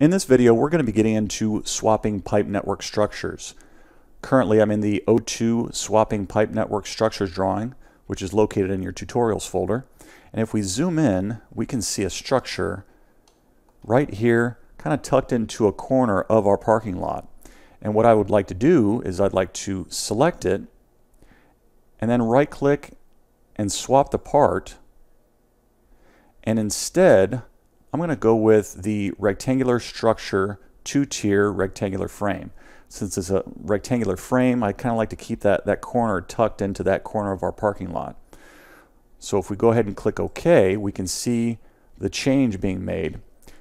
In this video, we're going to be getting into swapping pipe network structures. Currently, I'm in the O2 swapping pipe network structures drawing, which is located in your tutorials folder. And if we zoom in, we can see a structure right here, kind of tucked into a corner of our parking lot. And what I would like to do is I'd like to select it and then right click and swap the part. And instead, I'm going to go with the rectangular structure two-tier rectangular frame. Since it's a rectangular frame, I kind of like to keep that, that corner tucked into that corner of our parking lot. So if we go ahead and click OK, we can see the change being made.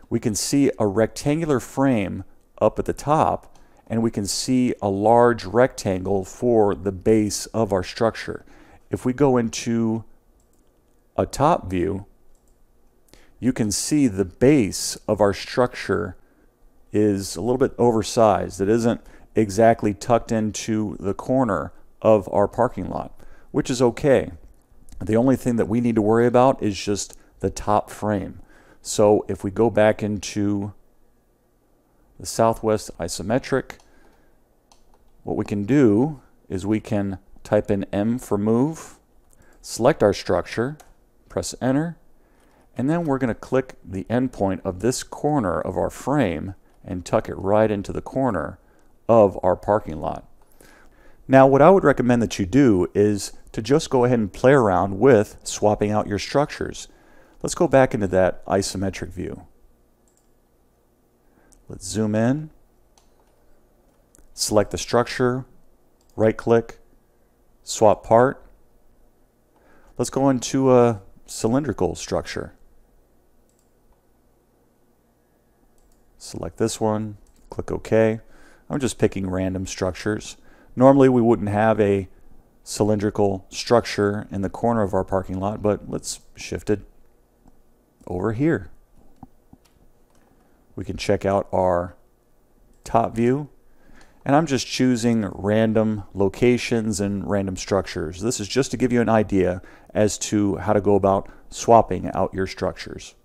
We can see a rectangular frame up at the top, and we can see a large rectangle for the base of our structure. If we go into a top view, you can see the base of our structure is a little bit oversized. It isn't exactly tucked into the corner of our parking lot, which is okay. The only thing that we need to worry about is just the top frame. So if we go back into the Southwest isometric, what we can do is we can type in M for move, select our structure, press enter, and then we're going to click the endpoint of this corner of our frame and tuck it right into the corner of our parking lot. Now what I would recommend that you do is to just go ahead and play around with swapping out your structures. Let's go back into that isometric view. Let's zoom in, select the structure, right click, swap part. Let's go into a cylindrical structure. Select this one, click OK. I'm just picking random structures. Normally we wouldn't have a cylindrical structure in the corner of our parking lot, but let's shift it over here. We can check out our top view and I'm just choosing random locations and random structures. This is just to give you an idea as to how to go about swapping out your structures.